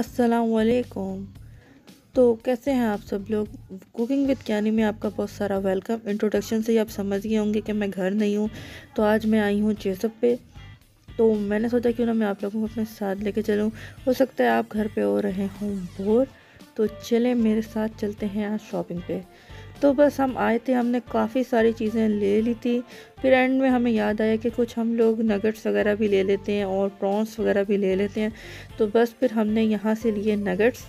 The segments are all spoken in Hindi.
असलकुम तो कैसे हैं आप सब लोग? कुकिंग विद क्यानी में आपका बहुत सारा वेलकम इंट्रोडक्शन से ही आप समझ गए होंगे कि मैं घर नहीं हूँ तो आज मैं आई हूँ चेसअप पे। तो मैंने सोचा क्यों ना मैं आप लोगों को अपने साथ लेके चलूँ। हो सकता है आप घर पे हो रहे हों, बोर। तो चले मेरे साथ चलते हैं आज शॉपिंग पे। तो बस हम आए थे, हमने काफ़ी सारी चीज़ें ले ली थी। फिर एंड में हमें याद आया कि कुछ हम लोग नगट्स वगैरह भी ले लेते हैं और प्रॉन्स वगैरह भी ले लेते हैं। तो बस फिर हमने यहाँ से लिए नगट्स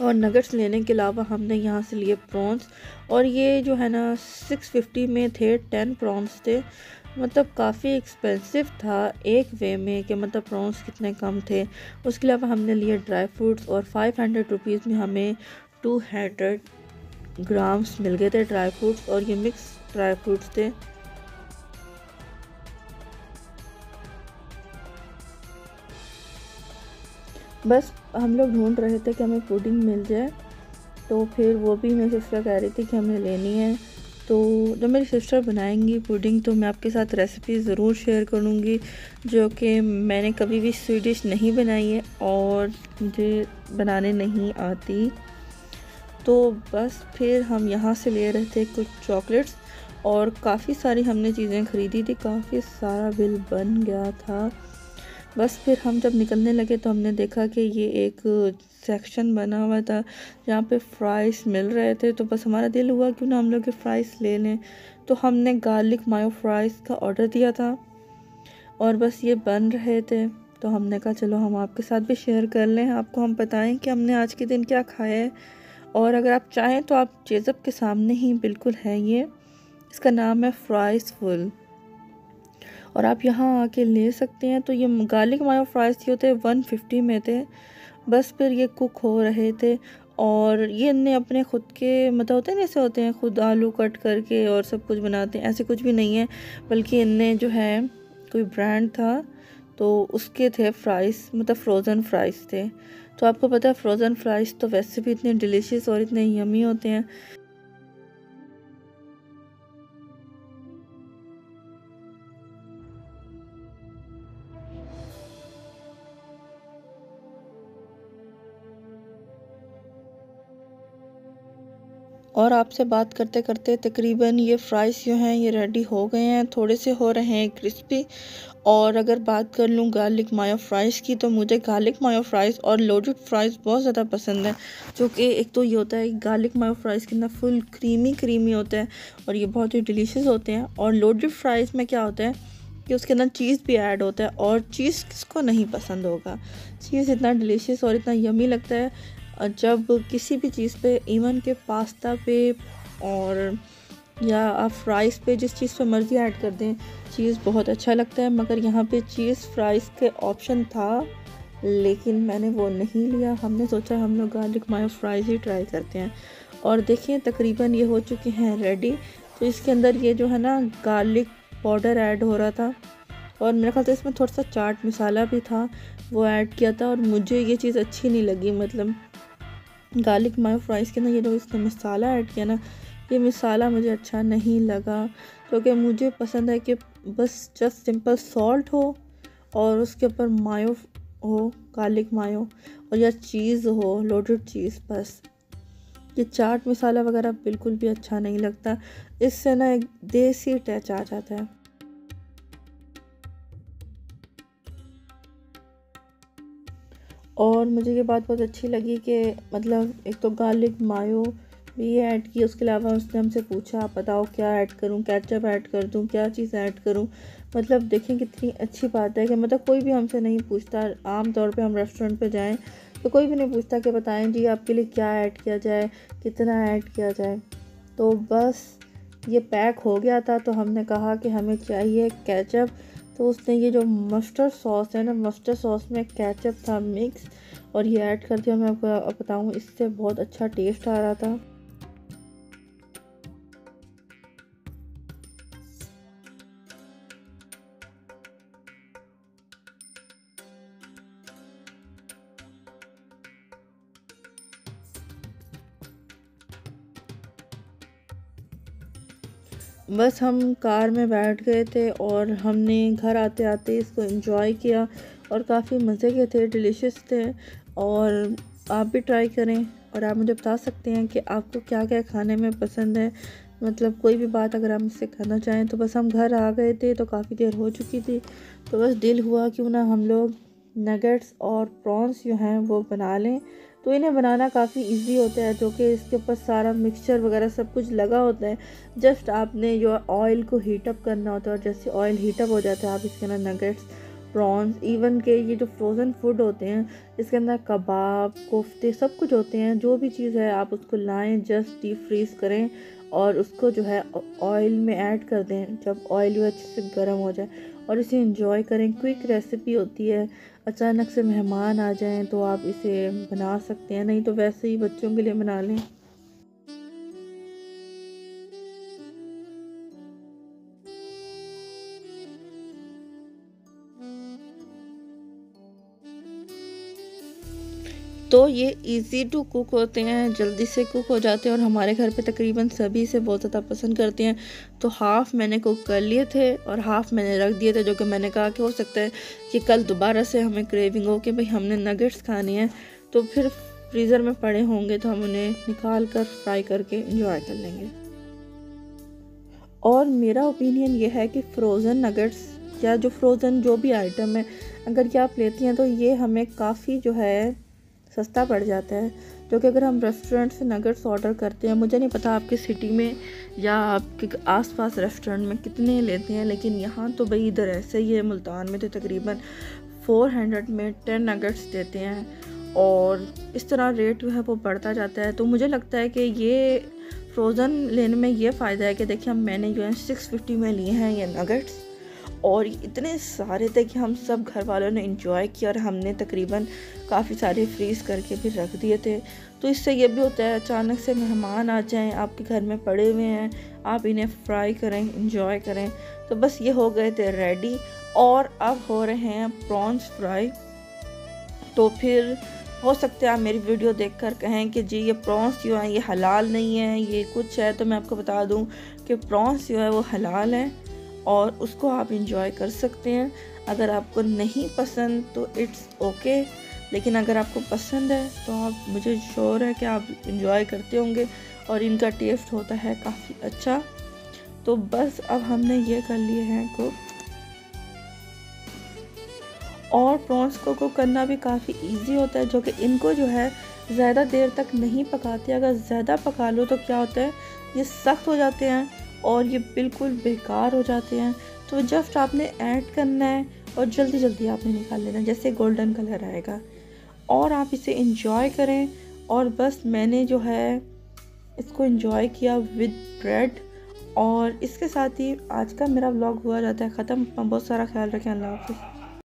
और नगट्स लेने के अलावा हमने यहाँ से लिए प्रॉन्स और ये जो है ना 650 में थे 10 प्रॉन्स थे। मतलब काफ़ी एक्सपेंसिव था एक वे में कि मतलब प्रॉन्स कितने कम थे। उसके अलावा हमने लिए ड्राई फ्रूट्स और फाइव हंड्रेड रुपीज़ में हमें टू हंड्रेड ग्राम्स मिल गए थे ड्राई फ्रूट्स और ये मिक्स ड्राई फ्रूट्स थे। बस हम लोग ढूंढ रहे थे कि हमें पुडिंग मिल जाए तो फिर वो भी मेरी सिस्टर कह रही थी कि हमें लेनी है। तो जब मेरी सिस्टर बनाएँगी पुडिंग तो मैं आपके साथ रेसिपी ज़रूर शेयर करूँगी, जो कि मैंने कभी भी स्वीडिश नहीं बनाई है और मुझे बनाने नहीं आती। तो बस फिर हम यहाँ से ले रहे थे कुछ चॉकलेट्स और काफ़ी सारी हमने चीज़ें ख़रीदी थी, काफ़ी सारा बिल बन गया था। बस फिर हम जब निकलने लगे तो हमने देखा कि ये एक सेक्शन बना हुआ था जहाँ पे फ्राइज़ मिल रहे थे। तो बस हमारा दिल हुआ क्यों ना हम लोग ये फ्राइज़ ले लें। तो हमने गार्लिक मायो फ्राइज़ का ऑर्डर दिया था और बस ये बन रहे थे। तो हमने कहा, चलो हम आपके साथ भी शेयर कर लें। आपको हम बताएँ कि हमने आज के दिन क्या खाया है? और अगर आप चाहें तो आप चेज़अप के सामने ही बिल्कुल है ये। इसका नाम है फ्राइज़ फुल। और आप यहाँ आके ले सकते हैं। तो ये गार्लिक मायो फ्राइज़ ये होते वन फिफ्टी में थे। बस फिर ये कुक हो रहे थे। और ये इनने अपने ख़ुद के मतलब होते हैं ना, ऐसे होते हैं, खुद आलू कट करके और सब कुछ बनाते हैं। ऐसे कुछ भी नहीं है, बल्कि इनने जो है कोई ब्रांड था। तो उसके थे फ्राइज़ मतलब फ्रोज़न फ्राइज़ थे। तो आपको पता है फ्रोज़न फ्राइज़ तो वैसे भी इतने डिलीशियस और इतने यमी होते हैं। और आपसे बात करते करते तकरीबन ये फ्राइज़ जो हैं, ये रेडी हो गए हैं, थोड़े से हो रहे हैं क्रिस्पी और अगर बात कर लूँ गार्लिक मायो फ्राइज़ की तो मुझे गार्लिक मायो फ्राइज़ और लोडेड फ्राइज़ बहुत ज़्यादा पसंद है, जो कि एक तो ये होता है गार्लिक मायो फ्राइज़ के अंदर फुल क्रीमी क्रीमी होता है और ये बहुत ही डिलीशियस होते हैं। और लोडेड फ्राइज़ में क्या होता है कि उसके अंदर चीज़ भी ऐड होता है और चीज़ किसको नहीं पसंद होगा। चीज़ इतना डिलीशियस और इतना यमी लगता है जब किसी भी चीज़ पे इवन के पास्ता पे और, या आप फ्राइज़ पे जिस चीज़ पे मर्ज़ी ऐड कर दें, चीज़ बहुत अच्छा लगता है, मगर यहाँ पे चीज़ फ्राइज़ के ऑप्शन था, लेकिन मैंने वो नहीं लिया। हमने सोचा हम लोग गार्लिक मायो फ्राइज़ ही ट्राई करते हैं। और देखिए, तकरीबन ये हो चुके हैं रेडी तो इसके अंदर ये जो है ना गार्लिक पाउडर ऐड हो रहा था। और मेरे ख्याल से इसमें थोड़ा सा चाट मसाला भी था, वो ऐड किया था और मुझे ये चीज़ अच्छी नहीं लगी मतलब गार्लिक मायो फ्राइज़ के अंदर ये लोग इसने मसाला ऐड किया ना, ये मसाला मुझे अच्छा नहीं लगा, क्योंकि मुझे पसंद है कि बस जस्ट सिंपल सॉल्ट हो और उसके ऊपर मायो हो गार्लिक मायो और या चीज़ हो लोडेड चीज़ बस। ये चाट मसाला वगैरह बिल्कुल भी अच्छा नहीं लगता, इससे ना एक देसी टच आ जाता है। और मुझे ये बात बहुत अच्छी लगी कि मतलब एक तो गार्लिक मायो भी ऐड की, उसके अलावा उसने हमसे पूछा, आप बताओ क्या ऐड करूँ कैचअप ऐड कर दूँ, क्या चीज़ ऐड करूँ? मतलब देखें कितनी अच्छी बात है कि मतलब कोई भी हमसे नहीं पूछता, आम तौर पे हम रेस्टोरेंट पे जाएँ तो कोई भी नहीं पूछता कि बताएँ, जी, आपके लिए क्या ऐड किया जाए, कितना ऐड किया जाए? तो बस ये पैक हो गया था तो हमने कहा कि हमें चाहिए कैचअप तो उसने ये जो मस्टर्ड सॉस है ना मस्टर्ड सॉस में कैचअप था मिक्स और ये ऐड कर दिया। मैं आपको बताऊँ, इससे बहुत अच्छा टेस्ट आ रहा था। बस हम कार में बैठ गए थे और हमने घर आते आते इसको एंजॉय किया और काफ़ी मज़े के थे डिलीशियस थे और आप भी ट्राई करें और आप मुझे बता सकते हैं कि आपको क्या क्या खाने में पसंद है। मतलब कोई भी बात अगर आप मुझसे करना चाहें तो बस हम घर आ गए थे तो काफ़ी देर हो चुकी थी। तो बस दिल हुआ क्यों ना हम लोग नगेट्स और प्रॉन्स जो हैं वो बना लें तो इन्हें बनाना काफ़ी इजी होता है, जो कि इसके ऊपर सारा मिक्सचर वगैरह सब कुछ लगा होता है। जस्ट आपने जो ऑयल को हीटअप करना होता है और जैसे ऑयल हीटअप हो जाता है, आप इसके अंदर नगेट्स प्रॉन्स इवन के ये जो फ्रोज़न फ़ूड होते हैं, इसके अंदर कबाब कोफ्ते सब कुछ होते हैं, जो भी चीज़ है, आप उसको लाएँ जस्ट डीप फ्रीज़ करें और उसको जो है ऑयल में ऐड कर दें, जब ऑयल वो अच्छे से गर्म हो जाए। और इसे इंजॉय करें। क्विक रेसिपी होती है। अचानक से मेहमान आ जाएँ तो आप इसे बना सकते हैं। नहीं तो वैसे ही बच्चों के लिए बना लें। तो ये इजी टू कुक होते हैं, जल्दी से कुक हो जाते हैं और हमारे घर पे तकरीबन सभी से बहुत ज़्यादा पसंद करते हैं। तो हाफ़ मैंने कुक कर लिए थे और हाफ़ मैंने रख दिए थे, जो कि मैंने कहा कि हो सकता है कि कल दोबारा से हमें क्रेविंग हो कि भाई हमने नगेट्स खाने हैं। तो फिर फ्रीज़र में पड़े होंगे तो हम उन्हें निकाल कर फ्राई करके इंजॉय कर लेंगे। और मेरा ओपिनियन ये है कि फ़्रोज़न नगेट्स या जो फ्रोज़न जो भी आइटम है, अगर ये आप लेती हैं तो ये हमें काफ़ी जो है सस्ता पड़ जाता है। जो कि अगर हम रेस्टोरेंट से नगेट्स ऑर्डर करते हैं, मुझे नहीं पता आपकी सिटी में या आपके आसपास रेस्टोरेंट में कितने लेते हैं, लेकिन यहाँ तो भाई इधर ऐसे ही है, मुल्तान में तो तकरीबन फ़ोर हंड्रेड में टेन नगेट्स देते हैं। और इस तरह रेट जो है वो बढ़ता जाता है। तो मुझे लगता है कि ये फ्रोज़न लेने में ये फ़ायदा है कि देखिए मैंने जो है सिक्स फिफ्टी में लिए हैं ये नगेट्स और इतने सारे थे कि हम सब घर वालों ने इंजॉय किया और हमने तकरीबन काफ़ी सारे फ्रीज़ करके भी रख दिए थे। तो इससे ये भी होता है, अचानक से मेहमान आ जाएँ, आपके घर में पड़े हुए हैं, आप इन्हें फ्राई करें इंजॉय करें। तो बस ये हो गए थे रेडी और अब हो रहे हैं प्रॉन्स फ्राई तो फिर हो सकता है आप मेरी वीडियो देखकर कहें कि जी ये प्रॉन्स जो हैं, ये हलाल नहीं है, ये कुछ है तो मैं आपको बता दूँ कि प्रॉन्स जो है, वो हलाल हैं। और उसको आप इंजॉय कर सकते हैं। अगर आपको नहीं पसंद तो इट्स ओके लेकिन अगर आपको पसंद है तो आप, मुझे श्योर है कि आप इंजॉय करते होंगे और इनका टेस्ट होता है काफ़ी अच्छा। तो बस अब हमने ये कर लिए हैं कुक और प्रॉन्स को कुक करना भी काफ़ी इजी होता है, जो कि इनको जो है ज़्यादा देर तक नहीं पकाते। अगर ज़्यादा पका लो तो क्या होता है, ये सख्त हो जाते हैं। और ये बिल्कुल बेकार हो जाते हैं। तो जस्ट आपने ऐड करना है और जल्दी जल्दी आपने निकाल लेना है, जैसे गोल्डन कलर आएगा। और आप इसे इंजॉय करें और बस मैंने जो है इसको इंजॉय किया विद ब्रेड और इसके साथ ही आज का मेरा व्लॉग हुआ जाता है ख़त्म। बहुत सारा ख्याल रखें, अल्लाह हाफिज़।